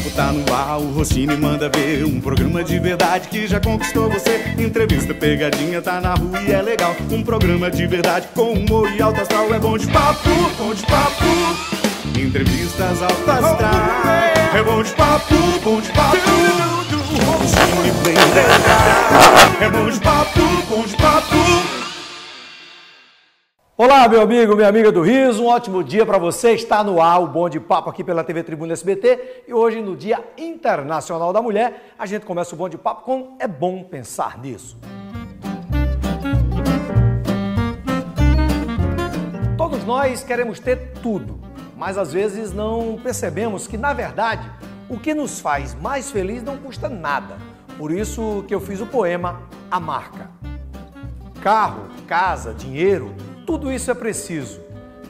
papo tá no ar, o Rossini manda ver Um programa de verdade que já conquistou você. Entrevista pegadinha, tá na rua e é legal. Um programa de verdade com humor e alto astral. É bom de papo, bom de papo. Entrevistas alto astral. É bom de papo, bom de papo. Rossini vem É bom de papo, bom de papo Olá, meu amigo, minha amiga do Riso, um ótimo dia para você. Está no ar o Bom de Papo aqui pela TV Tribuna SBT e hoje, no Dia Internacional da Mulher, a gente começa o Bom de Papo com É Bom Pensar Nisso. Todos nós queremos ter tudo, mas às vezes não percebemos que, na verdade, o que nos faz mais feliz não custa nada. Por isso que eu fiz o poema A Marca. Carro, casa, dinheiro tudo isso é preciso,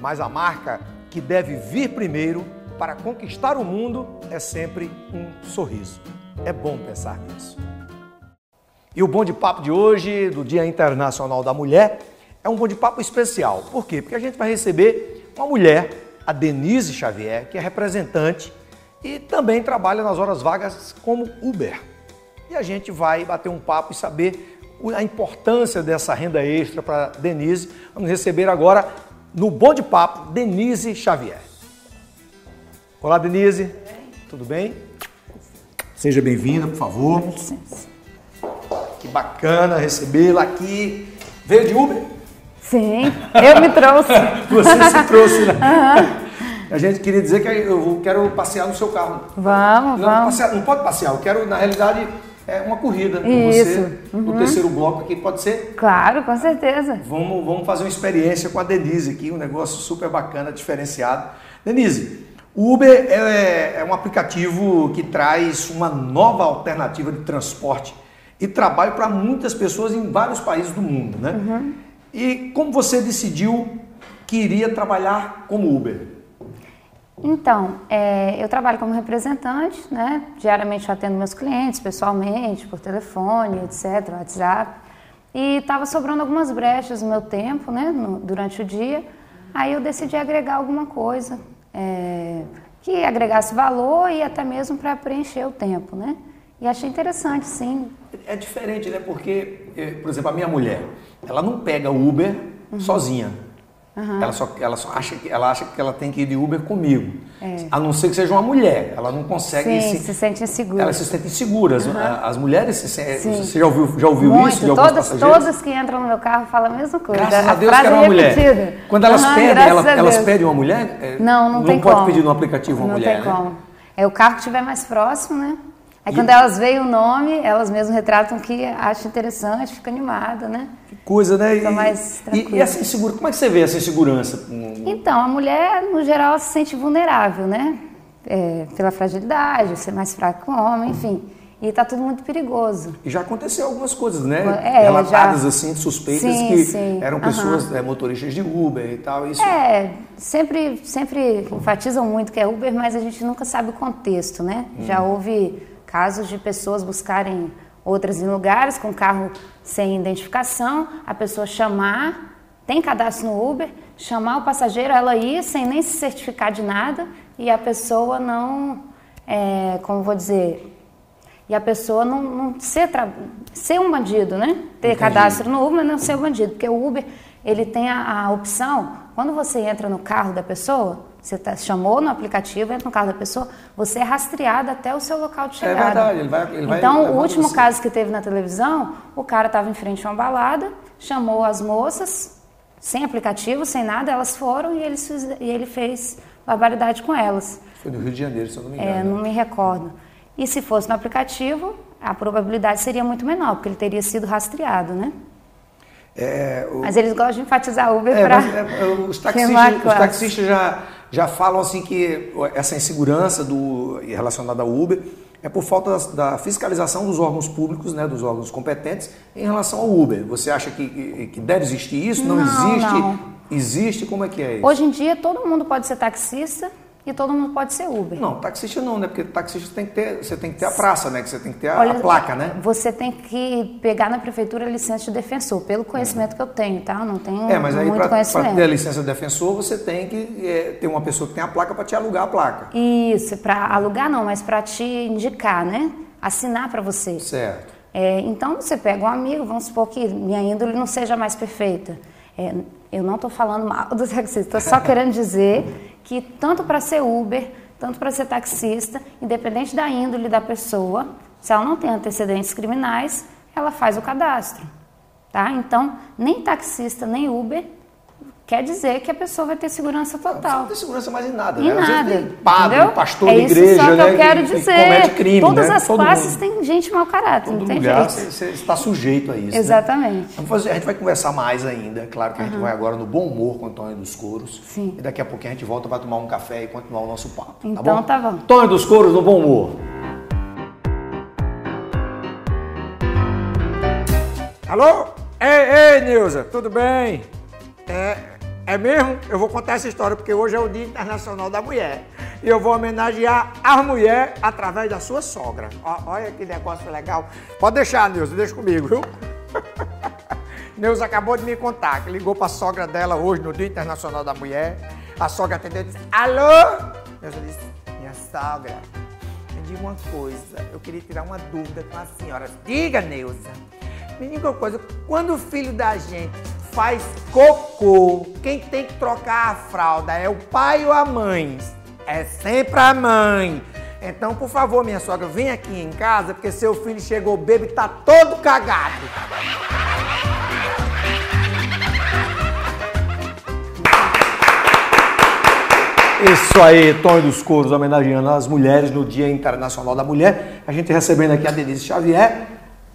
mas a marca que deve vir primeiro para conquistar o mundo é sempre um sorriso. É bom pensar nisso. E o Bom de Papo de hoje, do Dia Internacional da Mulher, é um Bom de Papo especial. Por quê? Porque a gente vai receber uma mulher, a Denise Xavier, que é representante e também trabalha nas horas vagas como Uber. E a gente vai bater um papo e saber a importância dessa renda extra para Denise. Vamos receber agora, no Bom de Papo, Denise Xavier. Olá, Denise. Tudo bem? Seja bem-vinda, por favor. Que bacana recebê-la aqui. Veio de Uber? Sim, eu me trouxe. Você se trouxe, né? Uhum. A gente queria dizer que eu quero passear no seu carro. Vamos, não, vamos. Passear, não pode passear, eu quero, na realidade, é uma corrida com você uhum. no terceiro bloco aqui, pode ser? Claro, com certeza. Vamos, vamos fazer uma experiência com a Denise aqui, um negócio super bacana, diferenciado. Denise, o Uber é, é um aplicativo que traz uma nova alternativa de transporte e trabalho para muitas pessoas em vários países do mundo, né? Uhum. E como você decidiu que iria trabalhar como Uber? Então, é, eu trabalho como representante, né? Diariamente eu atendo meus clientes pessoalmente, por telefone, etc., WhatsApp. E estava sobrando algumas brechas no meu tempo, né? No, durante o dia. Aí eu decidi agregar alguma coisa é, que agregasse valor e até mesmo para preencher o tempo, né? E achei interessante, sim. É diferente, né? Porque, eh, por exemplo, a minha mulher, ela não pega Uber uhum. sozinha. Uhum. Ela, só, ela só acha que ela acha que ela tem que ir de Uber comigo. É. A não ser que seja uma mulher. Ela não consegue Sim, se, se sente insegura. Elas se sentem inseguras. Uhum. As mulheres se sentem. Você já ouviu, já ouviu Muito. isso de todas, Todas que entram no meu carro falam a mesma coisa. Graças a, Deus que era uma repetida. mulher. Quando elas uhum, pedem, elas, elas pedem uma mulher? É, não, não, não tem como. Pode pedir no aplicativo uma não mulher. Não tem né? como. É o carro que estiver mais próximo, né? Aí quando elas veem o nome, elas mesmas retratam que acham interessante, fica animada, né? Que coisa, né? Fica mais tranquilo. E, e essa insegurança, como é que você vê essa insegurança? Então, a mulher, no geral, se sente vulnerável, né? É, pela fragilidade, ser mais fraco que o homem, enfim. E está tudo muito perigoso. E já aconteceu algumas coisas, né? É, Relatadas já... assim, suspeitas sim, que sim. eram pessoas uhum. motoristas de Uber e tal. Isso... É, sempre, sempre enfatizam muito que é Uber, mas a gente nunca sabe o contexto, né? Hum. Já houve casos de pessoas buscarem outras em lugares com carro sem identificação, a pessoa chamar, tem cadastro no Uber, chamar o passageiro, ela ir sem nem se certificar de nada e a pessoa não, é, como vou dizer, e a pessoa não, não ser, ser um bandido, né? Ter Entendi. cadastro no Uber, mas não ser um bandido, porque o Uber ele tem a, a opção, quando você entra no carro da pessoa, você tá, chamou no aplicativo, entra no carro da pessoa, você é rastreado até o seu local de é chegada. É verdade, ele vai. Ele então, vai o último você. caso que teve na televisão, o cara estava em frente a uma balada, chamou as moças, sem aplicativo, sem nada, elas foram e ele, e ele fez barbaridade com elas. Foi no Rio de Janeiro, se eu não me engano. É, não me recordo. E se fosse no aplicativo, a probabilidade seria muito menor, porque ele teria sido rastreado, né? É, o... Mas eles gostam de enfatizar Uber é, para. É, os taxistas, os taxistas já, já falam assim que essa insegurança do, relacionada ao Uber é por falta da, da, fiscalização dos órgãos públicos, né, dos órgãos competentes, em relação ao Uber. Você acha que, que, que deve existir isso? Não, não existe? Não. Existe? Como é que é isso? Hoje em dia todo mundo pode ser taxista e todo mundo pode ser Uber. Não, taxista não, né? Porque taxista tem que ter, você tem que ter a praça, né? Que você tem que ter a, Olha, a placa, né? Você tem que pegar na prefeitura a licença de defensor, pelo conhecimento que eu tenho, tá? Eu não tenho É, mas aí muito para conhecimento. ter a licença de defensor, você tem que é, ter uma pessoa que tem a placa para te alugar a placa. Isso, para alugar não, mas para te indicar, né? Assinar para você. Certo. É, então você pega um amigo, vamos supor que minha índole não seja mais perfeita. É, eu não estou falando mal do taxista, estou só querendo dizer que tanto para ser Uber, tanto para ser taxista, independente da índole da pessoa, se ela não tem antecedentes criminais, ela faz o cadastro. Tá? Então, nem taxista, nem Uber quer dizer que a pessoa vai ter segurança total. não tem segurança mais em nada, Em né? Às vezes nada. tem padre, entendeu? pastor é de isso igreja, só que né? eu quero que, dizer. que comete crime, Todas né? as Todo classes mundo. têm gente mau caráter, não Todo tem lugar jeito. você, você está sujeito a isso. né? Exatamente. Vamos fazer- a gente vai conversar mais ainda. Claro que a gente vai agora no bom humor com o Antônio dos Couros. Sim. E daqui a pouquinho a gente volta, vai tomar um café e continuar o nosso papo. Então tá bom? tá bom. Antônio dos Couros no bom humor. Alô? Ei, ei, Nilza, tudo bem? É, é mesmo? Eu vou contar essa história porque hoje é o Dia Internacional da Mulher. E eu vou homenagear a mulher através da sua sogra. Ó, olha que negócio legal. Pode deixar, Nilza, deixa comigo, viu? Neuza acabou de me contar que ligou para a sogra dela hoje no Dia Internacional da Mulher. A sogra atendeu e disse: Alô? Neuza disse: Minha sogra, me diga uma coisa. Eu queria tirar uma dúvida com a senhora. Diga, Neuza. Me diga uma coisa. Quando o filho da gente faz cocô, quem tem que trocar a fralda é o pai ou a mãe? É sempre a mãe. Então, por favor, minha sogra, vem aqui em casa, porque seu filho chegou bêbado e tá todo cagado. Isso aí, Tonho dos Couros, homenageando as mulheres no Dia Internacional da Mulher. A gente recebendo aqui a Denise Xavier,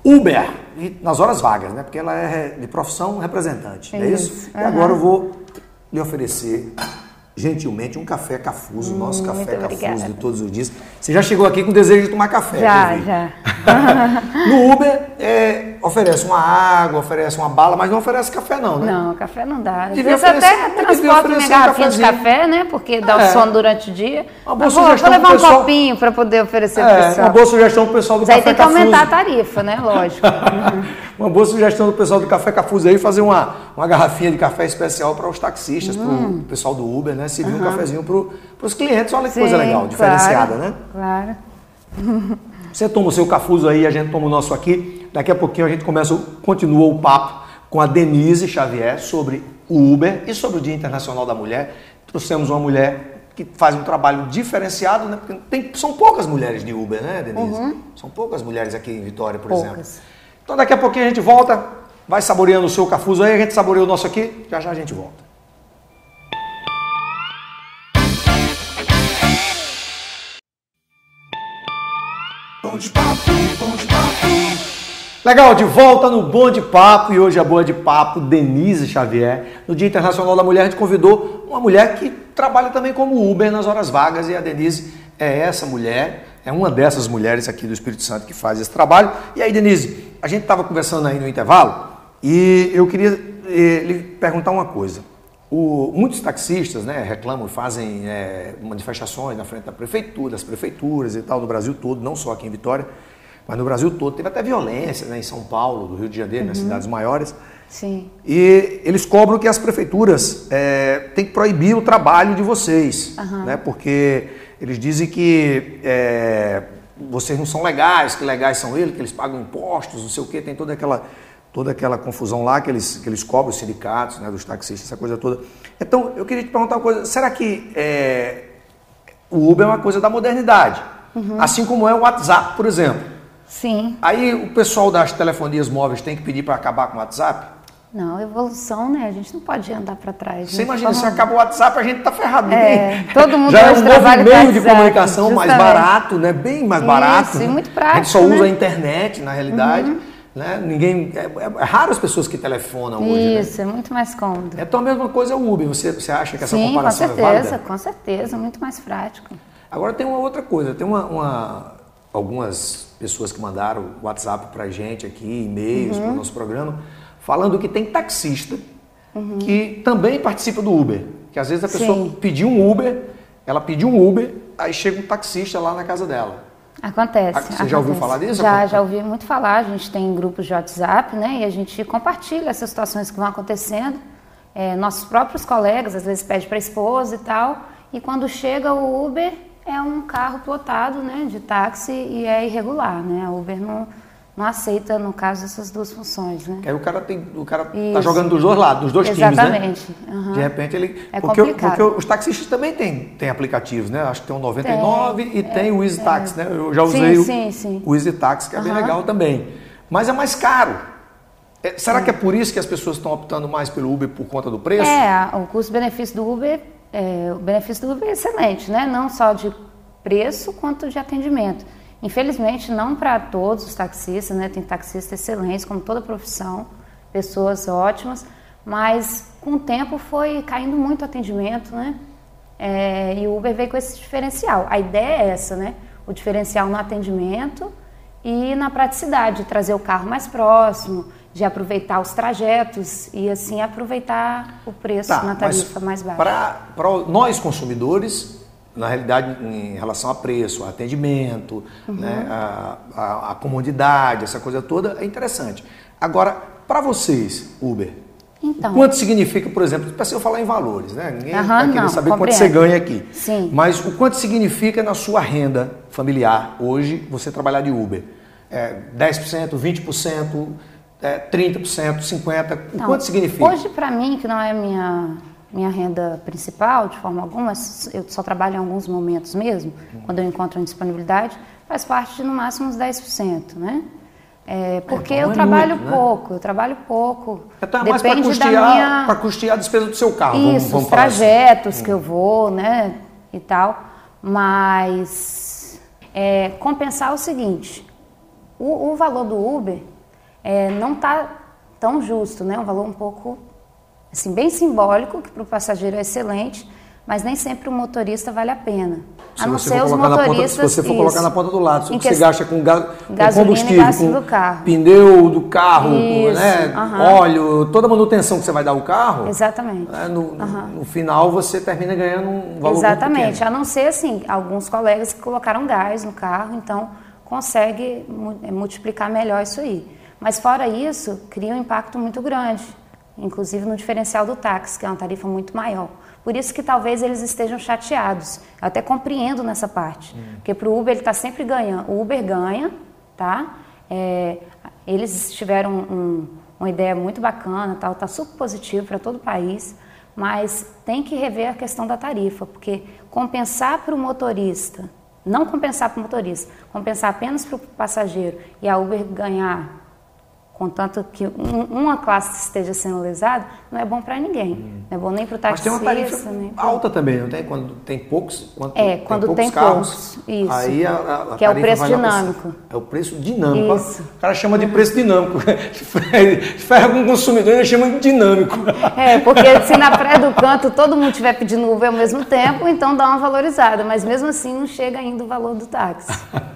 Uber, e nas horas vagas, né? Porque ela é de profissão representante, não é isso? Isso, E aham. agora eu vou lhe oferecer, gentilmente, um café cafuso, nosso café cafuso obrigada. de todos os dias. Você já chegou aqui com desejo de tomar café, Já, já. No Uber, é, oferece uma água, oferece uma bala, mas não oferece café não, né? Não, café não dá. Às Devia vezes até transporto minha oferecer um garrafinha de café, né? Porque dá É. o sono durante o dia. Uma boa Mas vou, sugestão vou levar pro um pessoal. copinho para poder oferecer É, pessoal. uma boa sugestão pro pessoal do Mas aí Café tem que aumentar a Cafuso. tarifa, né? Lógico. Uma boa sugestão do pessoal do Café Cafuso aí, fazer uma, uma garrafinha de café especial para os taxistas, para o pessoal do Uber, né? Servir um cafezinho para os clientes. Olha que coisa Hum. Sim, legal, diferenciada, claro, né? Claro. Você toma o seu cafuso aí, a gente toma o nosso aqui. Daqui a pouquinho a gente começa, continua o papo com a Denise Xavier sobre o Uber e sobre o Dia Internacional da Mulher. Trouxemos uma mulher que faz um trabalho diferenciado, né? Porque tem- são poucas mulheres de Uber, né, Denise? São poucas mulheres aqui em Vitória, por exemplo. Poucas. Então daqui a pouquinho a gente volta, vai saboreando o seu cafuso aí, a gente saboreia o nosso aqui, já já a gente volta. Legal, de volta no Bom de Papo e hoje a Boa de Papo, Denise Xavier. No Dia Internacional da Mulher, a gente convidou uma mulher que trabalha também como Uber nas horas vagas e a Denise é essa mulher, é uma dessas mulheres aqui do Espírito Santo que faz esse trabalho. E aí, Denise, a gente estava conversando aí no intervalo e eu queria eh, lhe perguntar uma coisa. O- muitos taxistas né, reclamam fazem eh, manifestações na frente da prefeitura, das prefeituras e tal, do Brasil todo, não só aqui em Vitória, mas no Brasil todo. Teve até violência né, em São Paulo, do Rio de Janeiro, nas cidades maiores. Sim. E eles cobram que as prefeituras eh, têm que proibir o trabalho de vocês, né? porque eles dizem que eh, vocês não são legais, que legais são eles, que eles pagam impostos, não sei o quê, tem toda aquela, toda aquela confusão lá que eles, que eles cobram, os sindicatos, né, dos taxistas, essa coisa toda. Então, eu queria te perguntar uma coisa, será que eh, o Uber é uma coisa da modernidade? Assim como é o WhatsApp, por exemplo. Sim. Aí o pessoal das telefonias móveis tem que pedir para acabar com o WhatsApp? Não, evolução, né? A gente não pode andar para trás. Você né? imagina, se Vamos- acaba o WhatsApp, a gente tá ferrado. É, todo mundo Já é um novo meio de comunicação mais justamente. barato, né? Bem mais Isso, barato. e né? muito A gente prático, só usa né? a internet, na realidade. Né? Ninguém, é, é, é raro as pessoas que telefonam hoje. Né? Isso, é muito mais cômodo. Então a mesma coisa é o Uber. Você, você acha que essa Sim, com comparação é certeza, válida? com certeza, muito mais prático. Agora tem uma outra coisa, tem uma, uma- algumas pessoas que mandaram WhatsApp pra gente aqui, e-mails Uhum. para o nosso programa, falando que tem taxista que também participa do Uber. Que às vezes a pessoa Sim. pediu um Uber ela pediu um Uber, aí chega um taxista lá na casa dela. Acontece. Ah, Você acontece. já ouviu falar disso? Já, já ouvi muito falar. A gente tem grupos de WhatsApp, né? E a gente compartilha essas situações que vão acontecendo. É, nossos próprios colegas, às vezes, pedem para a esposa e tal. E quando chega o Uber, é um carro plotado, né? De táxi e é irregular, né? A Uber não, não aceita, no caso, essas duas funções, né? Aí o cara tem, o cara tá jogando dos dois lados, dos dois times, né? Exatamente. aham. De repente ele. É porque, complicado. porque os taxistas também têm, têm aplicativos, né? Acho que tem o 99 e tem o Easy Taxi, né? Eu já Sim, usei o- sim, sim. o Easy Taxi, que é bem Aham. legal também. Mas é mais caro. É, será que é por isso que as pessoas estão optando mais pelo Uber por conta do preço? É, o custo-benefício do Uber, é, o benefício do Uber é excelente, né? Não só de preço quanto de atendimento. Infelizmente, não para todos os taxistas, né? Tem taxistas excelentes, como toda profissão, pessoas ótimas, mas com o tempo foi caindo muito o atendimento, né? É, e o Uber veio com esse diferencial. A ideia é essa, né? O diferencial no atendimento e na praticidade, de trazer o carro mais próximo, de aproveitar os trajetos e assim aproveitar o preço Tá, na tarifa mais baixa. Para nós consumidores, na realidade, em relação a preço, a atendimento, Uhum. né, a, a- a comodidade, essa coisa toda, é interessante. Agora, para vocês, Uber, Então. quanto significa, por exemplo, para eu falar em valores, né? Ninguém Aham, vai querer não, saber quanto compreendo. você ganha aqui. Sim. Mas o quanto significa na sua renda familiar hoje você trabalhar de Uber? É 10%, 20%, é 30%, 50%? O Não, quanto significa? Hoje, para mim, que não é minha, minha renda principal, de forma alguma, eu só trabalho em alguns momentos mesmo, quando eu encontro uma disponibilidade, faz parte de no máximo uns 10%, né? É, porque então eu é trabalho muito, né? pouco, eu trabalho pouco. Então é mais para Depende custear, da minha... pra custear a despesa do seu carro. vamos- Isso, vamos os falar assim. trajetos que eu vou, né, e tal. Mas é, compensar o seguinte, o, o valor do Uber é, não está tão justo, né? Um valor um pouco, assim, bem simbólico, que para o passageiro é excelente, mas nem sempre o motorista vale a pena. Se a não ser os colocar na ponta, motoristas. se você for colocar isso. na ponta do lado, o que você gasta com, ga, gasolina combustível, com do carro. pneu do carro, com, né, óleo, toda a manutenção que você vai dar ao carro, Exatamente. né, no, no final você termina ganhando um valor Exatamente, a não ser assim, alguns colegas que colocaram gás no carro, então consegue eh, multiplicar melhor isso aí. Mas fora isso, cria um impacto muito grande, inclusive no diferencial do táxi, que é uma tarifa muito maior. Por isso que talvez eles estejam chateados. Eu até compreendo nessa parte, porque para o Uber ele está sempre ganhando. O Uber ganha, tá? É, eles tiveram um- uma ideia muito bacana, tal, tá super positivo para todo o país mas tem que rever a questão da tarifa, porque compensar para o motorista, não compensar para o motorista, compensar apenas para o passageiro e a Uber ganhar, contanto que um- uma classe esteja sendo lesada, não é bom para ninguém. Não é bom nem para o Mas tem taxista, uma tarifa nem pro- alta também, não tem? Quando tem poucos, quando É, quando poucos tem carros, poucos, isso. aí a, a- Que é o preço dinâmico. É o preço dinâmico. Isso. O cara chama de preço dinâmico. Ferra com o consumidor, ele chama de dinâmico. É, porque se na praia do canto todo mundo estiver pedindo Uber ao mesmo tempo, então dá uma valorizada, mas mesmo assim não chega ainda o valor do táxi.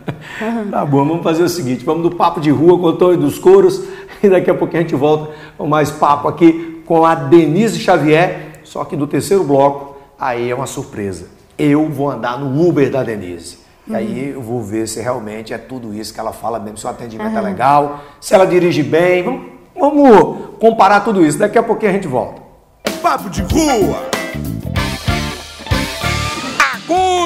Tá bom, vamos fazer o seguinte, vamos do papo de rua com o Antônio dos Couros e daqui a pouquinho a gente volta com mais papo aqui com a Denise Xavier, só que do terceiro bloco, aí é uma surpresa. Eu vou andar no Uber da Denise. E aí eu vou ver se realmente é tudo isso que ela fala mesmo, se o atendimento é legal, se ela dirige bem. Vamos, vamos comparar tudo isso. Daqui a pouquinho a gente volta. Papo de rua.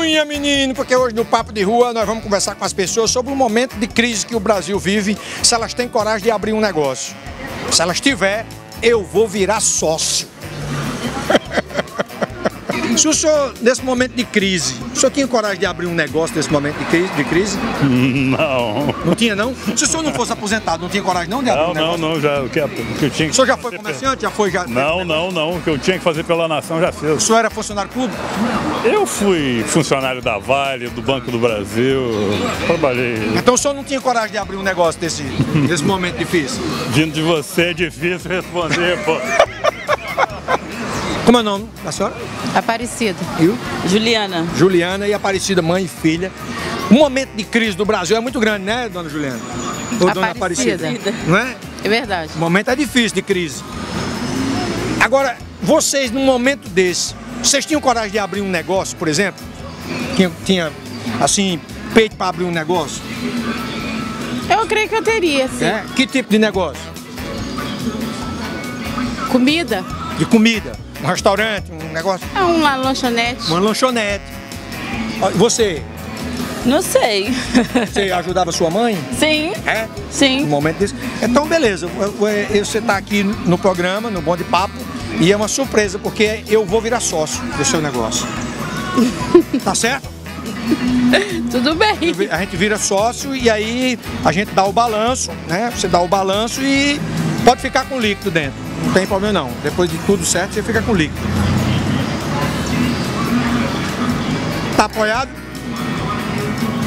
Cunha, menino, porque hoje no Papo de Rua nós vamos conversar com as pessoas sobre o momento de crise que o Brasil vive, se elas têm coragem de abrir um negócio. Se elas tiver, eu vou virar sócio. Se o senhor, nesse momento de crise, o senhor tinha coragem de abrir um negócio nesse momento de crise? De crise? Não, Não tinha, não? Se o senhor não fosse aposentado, não tinha coragem não de abrir não, um não, negócio? não, já, o que, o que eu tinha O que senhor já foi comerciante? Já foi? Já... Não, não, não, o que eu tinha que fazer pela nação já O fez. senhor era funcionário público? Eu fui funcionário da Vale, do Banco do Brasil, trabalhei. Então o senhor não tinha coragem de abrir um negócio desse, desse momento difícil? Vindo de você é difícil responder, pô. Como é o nome da senhora? Aparecida. Eu? Juliana. Juliana e Aparecida, mãe e filha. O momento de crise do Brasil é muito grande, né, dona Juliana? Ou dona Aparecida. Aparecida? Não é? É verdade. O momento é difícil de crise. Agora, vocês num momento desse, vocês tinham coragem de abrir um negócio, por exemplo? tinha, tinha assim, peito para abrir um negócio? Eu creio que eu teria, sim. É? Que tipo de negócio? Comida? De comida? Um restaurante, um negócio? É uma lanchonete. Uma lanchonete. Você, Não sei. você ajudava sua mãe? Sim, É? No sim. momento desse. Então, beleza. Você está aqui no programa, no Bom de Papo, e é uma surpresa, porque eu vou virar sócio do seu negócio. Tá certo? Tudo bem. A gente vira sócio e aí a gente dá o balanço, né? Você dá o balanço e pode ficar com líquido dentro. Não tem problema não. Depois de tudo certo, você fica com líquido. Tá apoiado?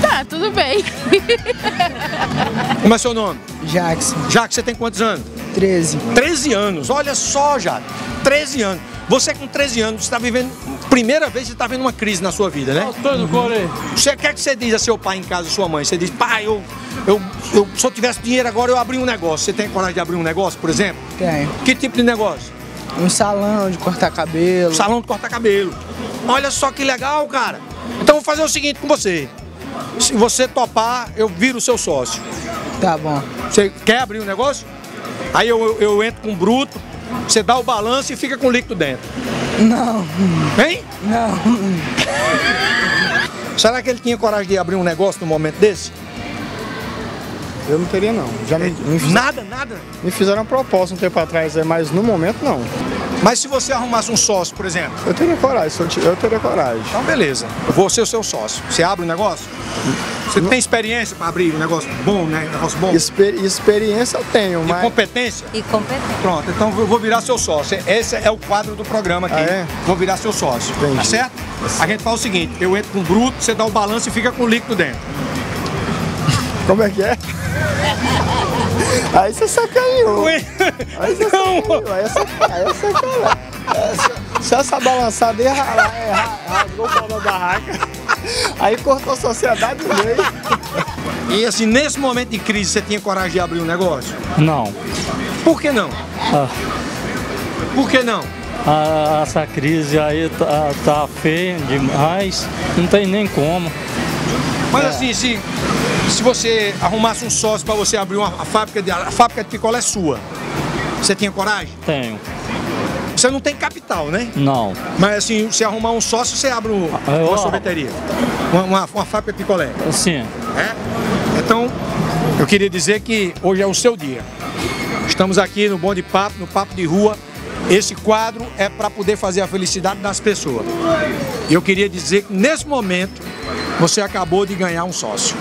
Tá, tudo bem. Como é seu nome? Jackson, Jaque, você tem quantos anos? 13. 13 anos, olha só, Jaque. 13 anos. Você com 13 anos está vivendo, primeira vez você está vendo uma crise na sua vida, né? Antônio Correia. Você quer que você diz a seu pai em casa, sua mãe? Você diz, pai, eu, eu, eu, se eu tivesse dinheiro agora eu abri um negócio. Você tem coragem de abrir um negócio, por exemplo? Tenho. Que tipo de negócio? Um salão de cortar cabelo. Salão de cortar cabelo. Olha só que legal, cara. Então vou fazer o seguinte com você. Se você topar, eu viro seu sócio. Tá bom. Você quer abrir um negócio? Aí eu, eu, eu entro com bruto, você dá o balanço e fica com líquido dentro. Não, Hein? não. Será que ele tinha coragem de abrir um negócio num momento desse? Eu não teria não. Já me, me fiz- Nada, nada. me fizeram uma proposta um tempo atrás, aí, mas no momento não. Mas se você arrumasse um sócio, por exemplo, Eu teria coragem, eu, teria coragem. então beleza. Vou ser o seu sócio. Você abre um negócio? Você tem experiência para abrir um negócio bom, né? Um negócio bom? Exper- experiência eu tenho, E mas. competência? E competente. Pronto, então eu vou virar seu sócio. Esse é o quadro do programa aqui. Ah, é? Vou virar seu sócio. Entendi. Tá certo? A gente faz o seguinte: eu entro com bruto, você dá o balanço e fica com líquido dentro. Como é que é? Aí você sacaneou. Ué? Aí você Não. sacaneou. Aí você aí você sacaneou. Se essa balançada ra- é, ra- rasgou o pau da barraca, aí cortou a sociedade no meio. E assim, nesse momento de crise, você tinha coragem de abrir um negócio? Não. Por que não? Ah. Por que não? Ah, essa crise aí tá, tá feia demais. Não tem nem como. Mas É. assim, se, se você arrumasse um sócio para você abrir uma a fábrica de a fábrica de picolé é sua, você tinha coragem? Tenho. Você não tem capital, né? Não. Mas assim, se arrumar um sócio, você abre um- Ah, eu uma sorveteria, uma, uma, uma fábrica de picolé. Assim, É? Então, eu queria dizer que hoje é o seu dia. Estamos aqui no Bom de Papo, no Papo de Rua. Esse quadro é para poder fazer a felicidade das pessoas. E eu queria dizer que nesse momento você acabou de ganhar um sócio.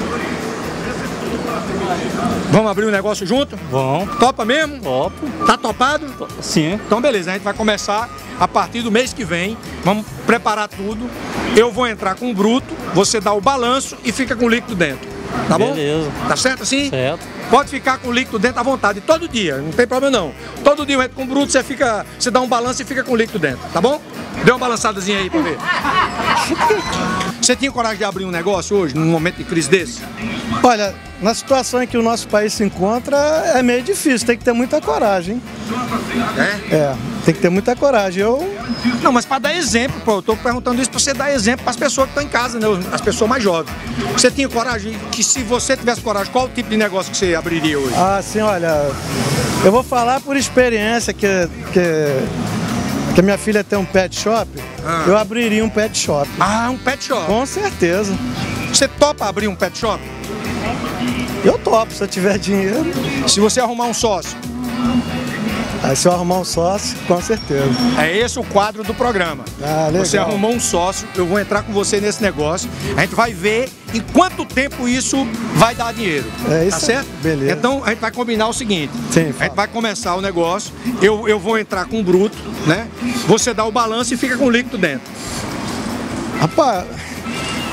Vamos abrir um negócio junto? vão. Topa mesmo? Topo. Tá topado? Sim. Então beleza, a gente vai começar a partir do mês que vem. Vamos preparar tudo. Eu vou entrar com o bruto, você dá o balanço e fica com o líquido dentro. Tá bom? Beleza. Tá certo assim? Certo. Pode ficar com o líquido dentro à vontade, todo dia, não tem problema não. Todo dia eu entro com bruto, você fica, você dá um balanço e fica com o líquido dentro, tá bom? Dê uma balançadazinha aí pra ver. Você tinha coragem de abrir um negócio hoje, num momento de crise desse? Olha, na situação em que o nosso país se encontra, é meio difícil, tem que ter muita coragem. É? É, tem que ter muita coragem. Eu, Não, mas para dar exemplo, pô, eu tô perguntando isso para você dar exemplo para as pessoas que estão em casa, né? As pessoas mais jovens. Você tinha coragem? Que se você tivesse coragem, qual o tipo de negócio que você abriria hoje? assim, olha, eu vou falar por experiência que, que, que minha filha tem um pet shop, Ah. eu abriria um pet shop. Ah, um pet shop. Com certeza. Você topa abrir um pet shop? Eu topo, se eu tiver dinheiro. Se você arrumar um sócio. Aí se eu arrumar um sócio, com certeza. É esse o quadro do programa. Ah. Você arrumou um sócio, eu vou entrar com você nesse negócio. A gente vai ver em quanto tempo isso vai dar dinheiro. É tá isso certo? aí, beleza. Então a gente vai combinar o seguinte: Sim, a gente vai começar o negócio, eu, eu vou entrar com o bruto, né? Você dá o balanço e fica com o líquido dentro. Rapaz,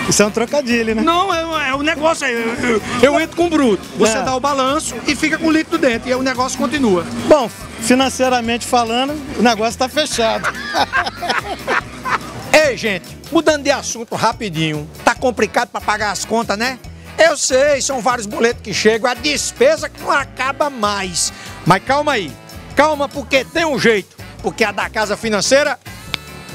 isso é um trocadilho, né? Não, é, é o negócio aí. Eu, eu- eu entro com o bruto, você É. dá o balanço e fica com o líquido dentro. E aí o negócio continua. Bom, financeiramente falando, o negócio tá fechado. Ei, gente, mudando de assunto rapidinho. Tá complicado pra pagar as contas, né? Eu sei, são vários boletos que chegam, a despesa que não acaba mais. Mas calma aí, calma porque tem um jeito. Porque a da Casa Financeira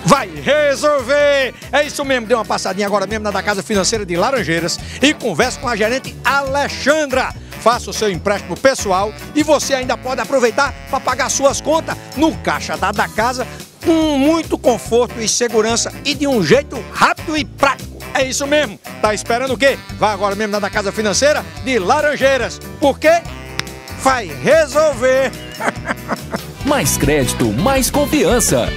vai resolver. É isso mesmo, dê uma passadinha agora mesmo na da Casa Financeira de Laranjeiras e converse com a gerente Alexandra. Faça o seu empréstimo pessoal e você ainda pode aproveitar para pagar suas contas no caixa da da casa com muito conforto e segurança e de um jeito rápido e prático. É isso mesmo. Tá esperando o quê? Vá agora mesmo na da Casa Financeira de Laranjeiras. Porque vai resolver. Mais crédito, mais confiança.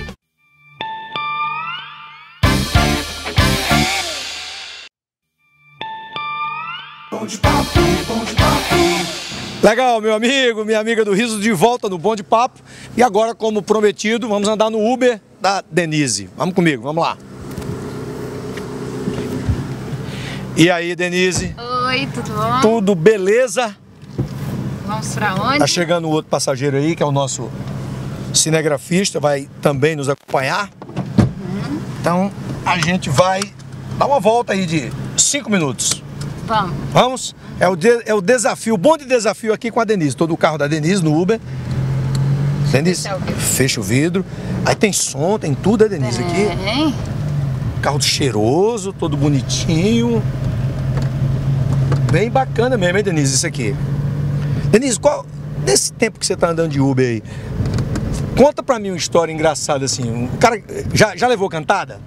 Bom de papo, bom de papo. Legal, meu amigo, minha amiga do Riso de volta no Bom de Papo. E agora, como prometido, vamos andar no Uber da Denise. Vamos comigo, vamos lá. E aí, Denise? Oi, tudo bom? Tudo beleza? Vamos pra onde? Tá chegando o outro passageiro aí, que é o nosso cinegrafista, vai também nos acompanhar. Então, a gente vai dar uma volta aí de cinco minutos. Vamos. Vamos? É o, de- é o desafio, o bom de desafio aqui com a Denise. Todo o carro da Denise no Uber. Denise, fecha o vidro. Aí tem som, tem tudo, a Denise aqui. Hein? Carro cheiroso, todo bonitinho. Bem bacana mesmo, hein, Denise, isso aqui. Denise, qual. Nesse tempo que você tá andando de Uber aí, conta pra mim uma história engraçada assim. O cara já, já levou cantada?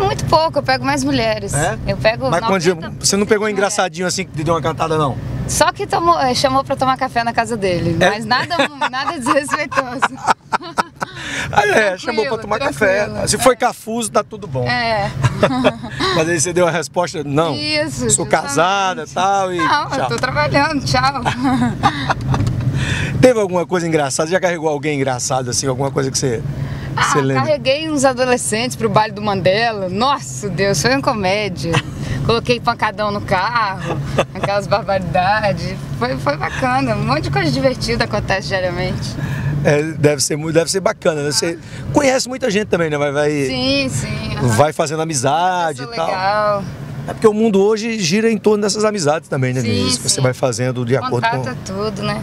É, muito pouco, eu pego mais mulheres. É? Eu pego. Mas quando 90% você não pegou um engraçadinho assim que deu uma cantada, não? Só que tomou, eh, chamou pra tomar café na casa dele. É? Mas nada, nada desrespeitoso. Ah, é, Tranquilo, chamou pra tomar tranquilo. café. Se foi cafuso, tá tudo bom. É. Mas aí você deu a resposta, não. Isso, Sou justamente. casada e tal. E Não, eu tchau. tô trabalhando, tchau. Teve alguma coisa engraçada? Já carregou alguém engraçado assim? Alguma coisa que você, Ah, você lembra? carreguei uns adolescentes pro baile do Mandela. Nossa, Deus, foi uma comédia. Coloquei pancadão no carro, aquelas barbaridades. Foi, foi bacana, um monte de coisa divertida acontece diariamente. É, deve ser muito, deve ser bacana, né? Você conhece muita gente também, né? Vai, vai, Sim, sim. aham. vai fazendo amizade e Pessoa tal. legal. É porque o mundo hoje gira em torno dessas amizades também, né, Sim? Que Você sim. vai fazendo de acordo com. é tudo, né?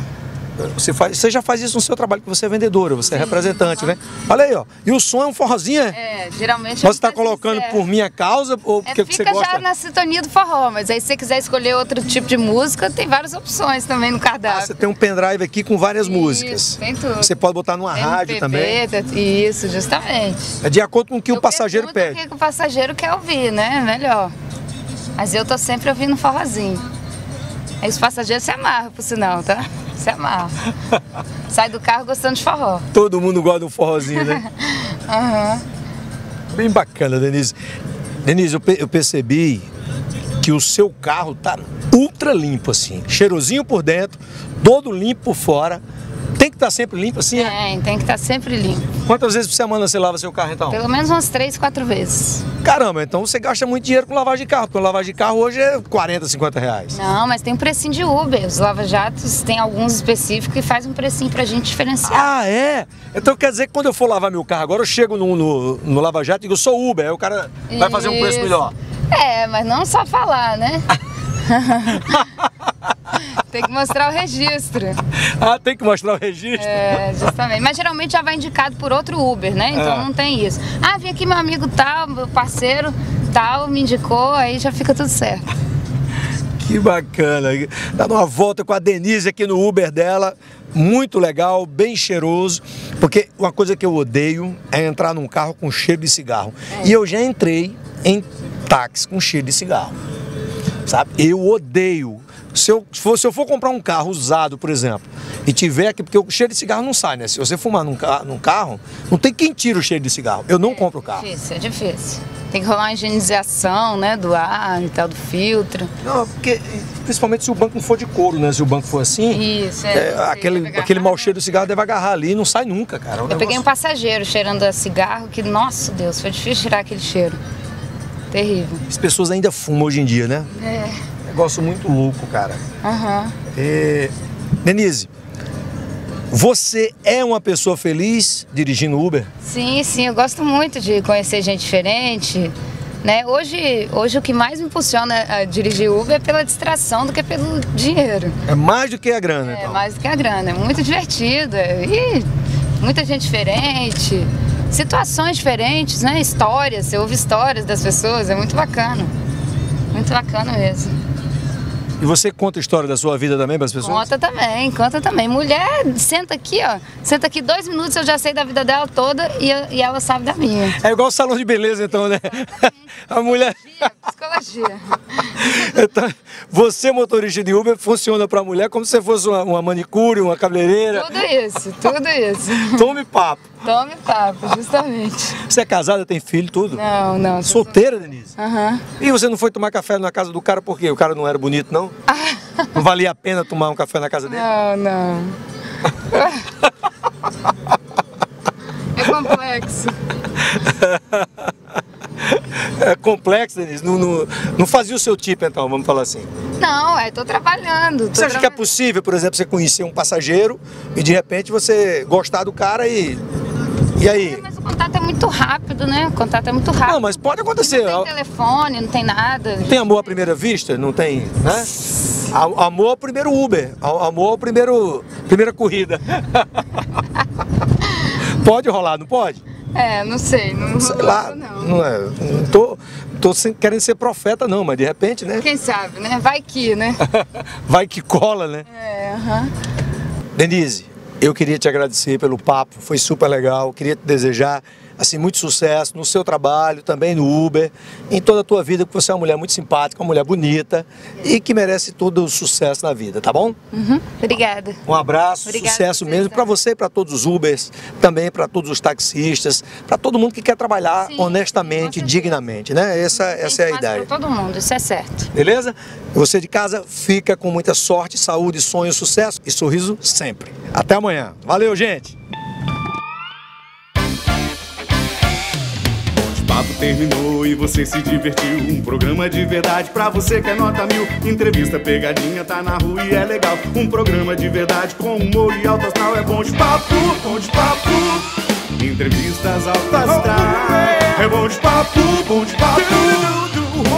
Você, faz, você já faz isso no seu trabalho, que você é vendedora, você é representante, né? Olha aí, ó. E o som é um forrozinho, é? É, geralmente. Você está colocando isso, é. por minha causa ou É, porque você fica gosta? já na sintonia do forró, mas aí se você quiser escolher outro tipo de música, tem várias opções também no Ah, cardápio. você tem um pendrive aqui com várias músicas. tem tudo. Você pode botar numa rádio também. Tá- Isso, justamente. É de acordo com o que o Eu passageiro pergunto pede. O que, que o passageiro quer ouvir, né? Melhor. Mas eu tô sempre ouvindo forrozinho. Aí os passageiros se amarram, por sinal, tá? Se amarram. Sai do carro gostando de forró. Todo mundo gosta de um forrozinho, né? Aham. Bem bacana, Denise. Denise, eu, pe- eu percebi que o seu carro tá ultra limpo, assim. Cheirosinho por dentro, todo limpo por fora. Tem que estar sempre limpo, assim? é? Tem, tem que estar sempre limpo. Quantas vezes por semana você lava seu carro, então? Pelo menos umas três, quatro vezes. Caramba, então você gasta muito dinheiro com lavagem de carro, porque lavagem de carro hoje é 40, 50 reais. Não, mas tem um precinho de Uber. Os lava-jatos tem alguns específicos que faz um precinho pra gente diferenciar. Ah, é? Então quer dizer que quando eu for lavar meu carro agora, eu chego no, no, no Lava Jato e digo, eu sou Uber, aí o cara vai fazer um preço melhor. É, mas não só falar, né? tem que mostrar o registro. Ah, tem que mostrar o registro? É, justamente. Mas geralmente já vai indicado por outro Uber, né? Então É. não tem isso. Ah, vim aqui meu amigo tal, meu parceiro tal, me indicou, aí já fica tudo certo. Que bacana. Dando uma volta com a Denise aqui no Uber dela. Muito legal, bem cheiroso. Porque uma coisa que eu odeio é entrar num carro com cheiro de cigarro. E eu já entrei em táxi com cheiro de cigarro. Sabe? Eu odeio. Se eu, se for, se eu for comprar um carro usado, por exemplo, e tiver aqui, porque o cheiro de cigarro não sai, né? Se você fumar num, num carro, não tem quem tira o cheiro de cigarro. Eu não compro o carro. Difícil, é difícil. Tem que rolar uma higienização, né, do ar e tal, do filtro. Não, porque principalmente se o banco não for de couro, né? Se o banco for assim, Isso, é, é. aquele, aquele mau cheiro do cigarro deve agarrar ali e não sai nunca, cara. É Eu peguei um negócio- passageiro cheirando a cigarro que, nossa Deus, foi difícil tirar aquele cheiro. Terrível. As pessoas ainda fumam hoje em dia, né? É. Negócio muito louco, cara. Aham. É, Denise, você é uma pessoa feliz dirigindo Uber? Sim, sim, eu gosto muito de conhecer gente diferente. Né? Hoje, hoje o que mais me impulsiona a dirigir Uber é pela distração do que pelo dinheiro. É mais do que a grana, É então. mais do que a grana. É muito divertido. é- E muita gente diferente. situações diferentes, né? Histórias, você ouve histórias das pessoas, é muito bacana. Muito bacana mesmo. E você conta a história da sua vida também para as pessoas? Conta também, conta também. Mulher, senta aqui, ó. Senta aqui dois minutos, eu já sei da vida dela toda e, eu- e ela sabe da minha. É igual o salão de beleza, então, né? A mulher. Psicologia. Então, você, motorista de Uber, funciona para a mulher como se fosse uma, uma manicure, uma cabeleireira. Tudo isso, tudo isso. Tome papo. Tome papo, justamente. Você é casada, tem filho, tudo? Não, não. Solteira, Denise? Aham. E você não foi tomar café na casa do cara por quê? O cara não era bonito, não? Não valia a pena tomar um café na casa dele? Não, não. É complexo. É complexo, Denise. Não, não, não fazia o seu tipo, então, vamos falar assim. Não, é, tô trabalhando. Tô Você acha que é possível, por exemplo, você conhecer um passageiro e de repente você gostar do cara e. E aí? Mas o contato é muito rápido, né? O contato é muito rápido. Não, mas pode acontecer. Não tem telefone, não tem nada. Não tem amor à primeira vista? Não tem, né? Amor ao primeiro Uber, amor ao primeiro primeira corrida. pode rolar, não pode? É, não sei, não Sei rolou, lá, não. não é, não tô, tô sem- querendo ser profeta não, mas de repente, né? Quem sabe, né? Vai que, né? Vai que cola, né? É, aham. Denise, eu queria te agradecer pelo papo, foi super legal. Queria te desejar assim muito sucesso no seu trabalho, também no Uber, em toda a tua vida, porque você é uma mulher muito simpática, uma mulher bonita e que merece todo o sucesso na vida, tá bom? Uhum. Obrigada. Um abraço, Obrigada sucesso mesmo para você e para todos os Ubers, também para todos os taxistas, para todo mundo que quer trabalhar honestamente, dignamente, né? Essa, essa é a ideia. Pra todo mundo, isso é certo. Beleza? Você de casa fica com muita sorte, saúde, sonho, sucesso e sorriso sempre. Até amanhã. Valeu, gente! Papo terminou e você se divertiu. Um programa de verdade pra você que é nota mil. Entrevista pegadinha, tá na rua e é legal. Um programa de verdade com humor e alto astral. É bom de papo, bom de papo. Entrevistas alto astral. É bom de papo, bom de papo.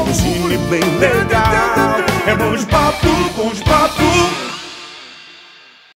Um cine bem legal. É bom de papo, bom de papo.